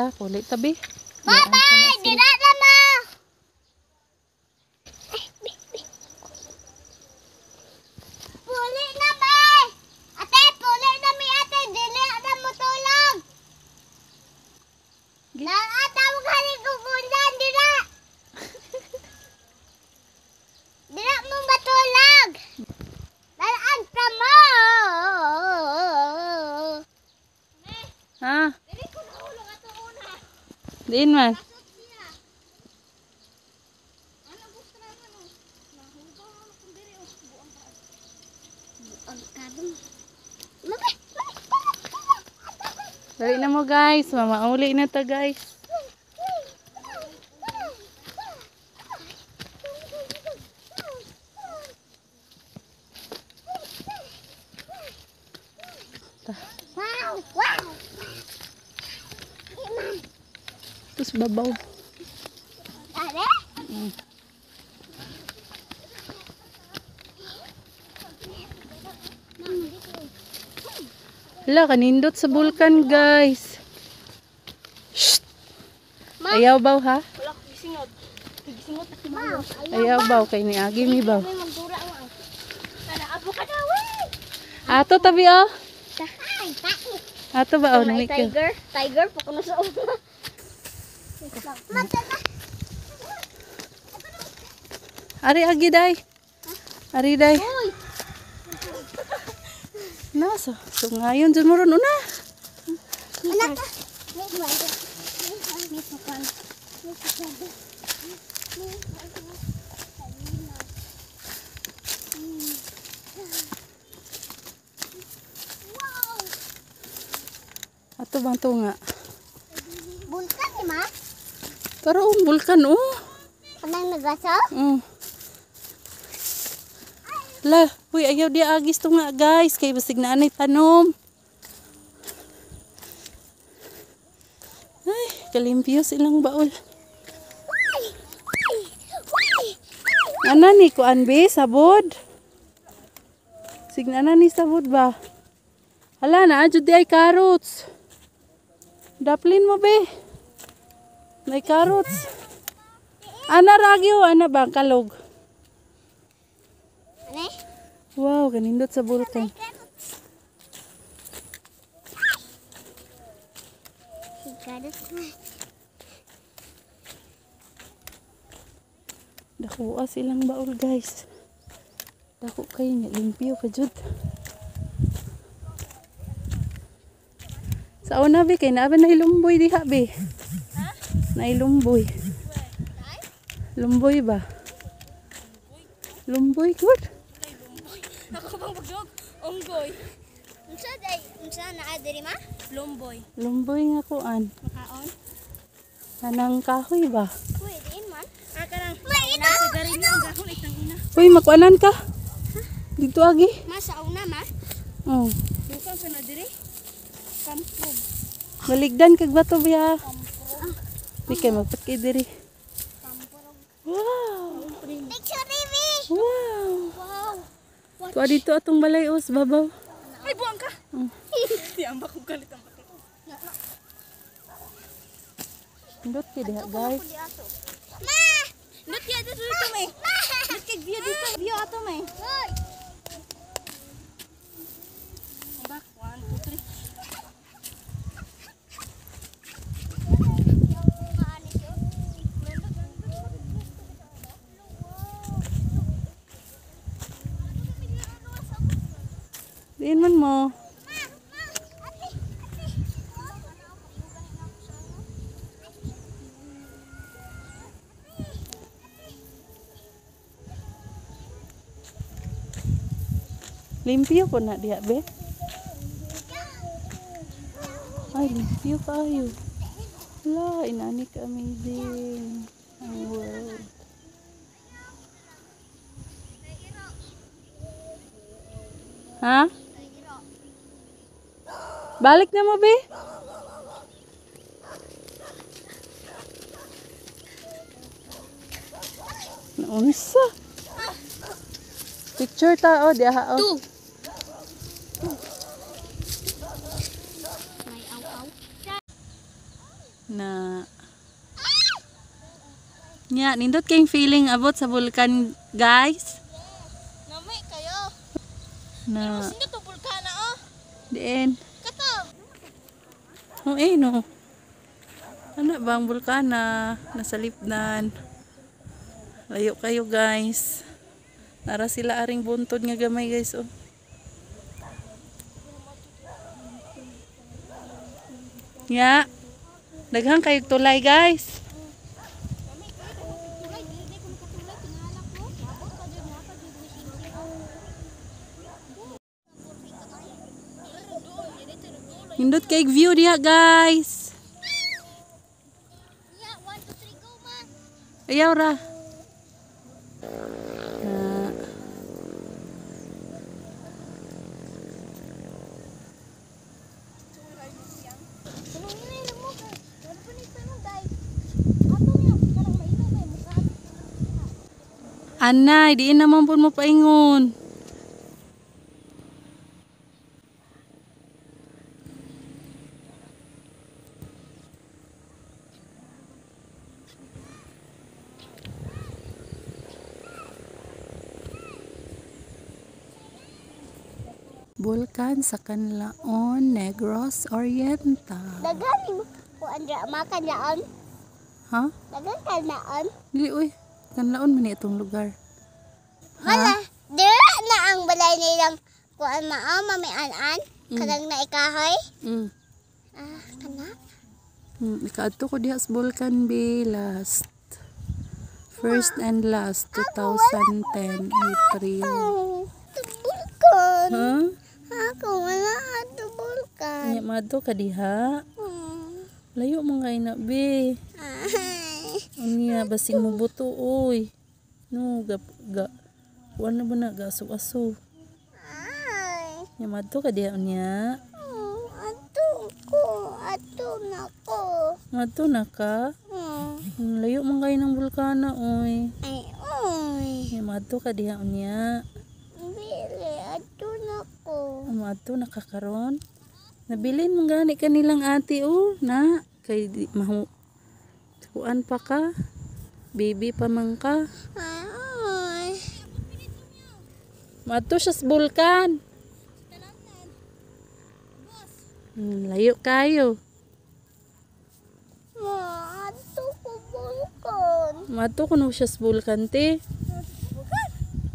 Ta, kulit tabi. Bye-bye! Dira na ma! Puli na ba? Ate, puli na mi ate. Dili na mo tulog. Gi- Na ata mo kani kukundan dira. Dira mo matulog. Lalaan ka mo. Ha? Dili ko nahulog ato una. Diin man. Pasok siya. Ano gusto na mo? Nahulog ako kung diri o buang ka. Buang ka dun. Mami, Dali na mo guys. Mamauli na to guys. Wow! Wow! Imam, Tapos babaw. are? Mm. Hala, kanindot sa bulkan guys. Shh! Ma? Ayaw baw ha? Wala ko gisingot. Gisingot na si Mama. Ayaw baw kay ni Agi mi baw. Abo ka daw eh. Ato tabi oh. Ato ba oh May namik ka. tiger. Tiger, pakuno Ari agi dai, Ari dai. Naso, sungayon so murun una. Atau bantu bang? Buntan ni? Pero um, bulkan oh. Anang nagaso? Mm. La, uy, ayaw di agis to nga guys. Kay basig na anay tanom. Ay, kalimpyo silang? Why? Ana ni ko anbe sabod. Signa na ni sabod ba? Hala na di ay carrots. Daplin mo be. May carrots. Ana ragyo, ana ba ang kalog? Ano? Wow, ganindot sa bulkan. Na. Dako silang baul guys. Dako kayo niya, limpyo ka jud. Sa una be, kay naaban na ilumboy diha be. Na ilumboy. Lumboy ba? Lumboy, good. Ako bang bagdog? Onggoy. Unsa day? Unsa na diri ma? Lomboy. Lumboy nga kuan. Makaon? Anang kahoy ba? Uy, diin man. Ah, karang. May ito! Ina. Uy, makuanan ka. Dito agi. Ma, sa una ma? Oh. Bukan ka na diri? Kampog. Maligdan kag bato biya. Kayak mau pergi diri. Wow. Picture Wow. Wow. Tuwa dito atong balayos babaw. Ay buang ka. Hmm. Di ambak ko galit ang patito. Ndot guys. Ma! Ndot kay dito. Ma! Diin man mo. Limpyo ko na diha be. Ay, limpyo kayo. Wala, inani ka amazing. Ang world. Huh? Balik na mo, be. Naunsa? Picture ta, oh, oh. Two. May aw-aw. na Nya, nindot kayong feeling about sa vulkan, guys. Namay kayo. Na, Sino to bulkana oh? diin. Oh, eh, no. Ano ba ang bulkana? Nasa lipdan. Layo kayo, guys. Nara sila aring buntod nga gamay, guys, oh. Ya. Daghang kayog tulay, guys. Nindot cake view dia guys. iya ora. Anay, diin naman po mo paingon. Bulkan sa Canlaon, Negros Oriental. Dagani mo. Ko andra makan laon. Ha? Dagan ka laon. Dili, uy. Canlaon man itong lugar. Hala, dira na ang balay nilang kuan mao mamian-an. Kanang na ikahoy. Mm. Ah, kana. Hmm, ikaadto ko diha sa Vulcan Bay last. First and last, 2010, April. Oh, tubulkan. Ako wala tubulkan. Nya madto ka diha. Hmm. Layo man kay na be. Unya basing mo buto oy. No, ga ga wala ba na gaso-aso. Ay. Nya madto ka diha unya. Oh, ato ko. Ato na ko. Madto na ka. Hmm. Hmm, Layo ng bulkana oy. Ay, oy. Nya madto ka diha unya. Ato ko. Madto na ka karon. Nabilin mo gani kanilang ate oh na kay di mahu kuan pa ka. Baby pa man ka. Ay, siya sa bulkan. Hmm, layo kayo. Ma, ato ko bulkan. Madto kuno siya sa bulkan te.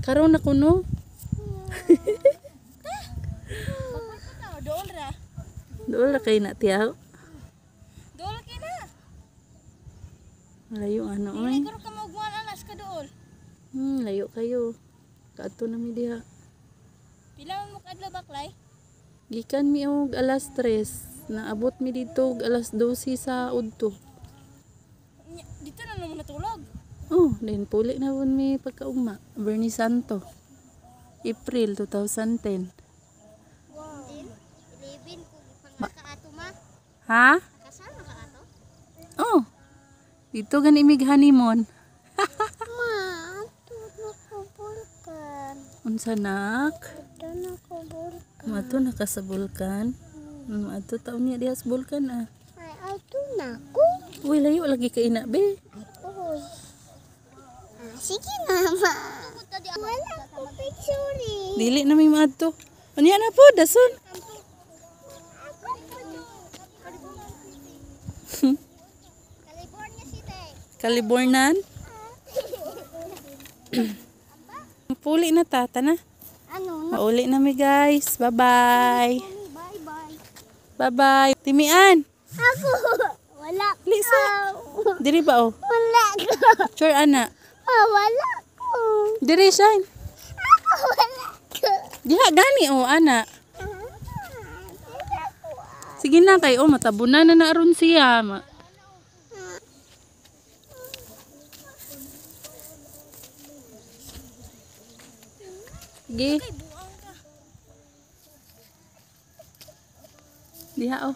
Karon na kuno. Doon ra. Doon kay na tiyaw. Doon ka na. Layo ano oy. Siguro ka magwan alas ka doon. Hmm, layo kayo. Kaadto na mi diha. Pila mo kadlo baklay? Gikan mi og alas 3. Naabot mi dito og alas 12 sa udto. Dito na naman natulog. Oh, then puli na pun mi pagkaugma. Bernie Santo. April 2010. Ha? Ka ato? Oh. Dito gani mig honeymoon. Ma, ato. Unsa nak? Ato na ko bulkan. Mato na ka sa bulkan. Hmm, ato taon niya diha sa bulkan ah. Ay, ato na ko. Uy, layo lagi ka ina be. Uy. Ah, sige na ma. Wala ko picture. Dili na may maadto. Unya na po, dason. California City. Kalibornan. Puli na tata na. Ano na? Mauli na mi guys. Bye-bye. Bye bye. Bye-bye. Timian. Ako. Wala ko. Lisa. Diri ba oh? Wala ko. Sure ana. Ah, wala ko. Diri shine. Ako wala ko. Diha gani oh ana. Ah, wala ko. ah. Sige na kay oh matabunan na na aron siya. Ma- Sige. Diha oh.